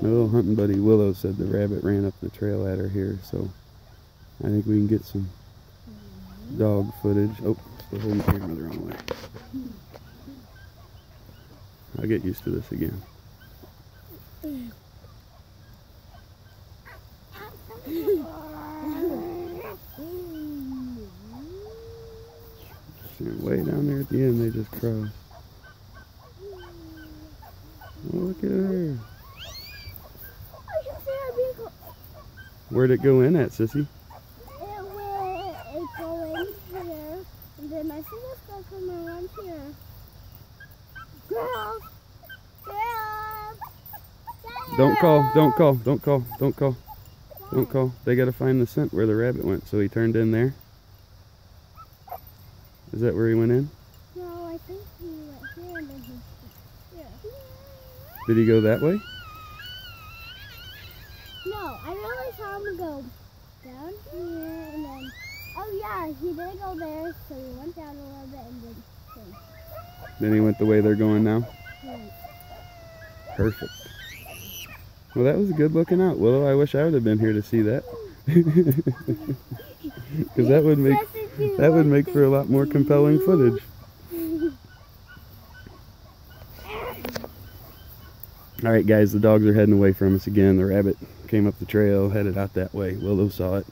My little hunting buddy Willow said the rabbit ran up the trail at her here, so I think we can get some dog footage. Oh, still holding the camera the wrong way. I'll get used to this again. Way down there at the end, they just crossed. Look at her. I can see a vehicle. Where'd it go in at, sissy? It went, it go in here, and then think it's gonna come around here. Girls! Girls! Don't call, don't call, don't call, don't call, don't call. They gotta find the scent where the rabbit went, so he turned in there. Is that where he went in? No, I think he went here and then he here. Did he go that way? No, I really saw him go down here and then. Oh yeah, he did go there, so he went down a little bit and then. Then he went the way they're going now? Right. Perfect. Well, that was a good looking out. Willow, I wish I would have been here to see that. Because that would make that would make for a lot more compelling footage. All right, guys, the dogs are heading away from us again. The rabbit came up the trail, headed out that way. Willow saw it.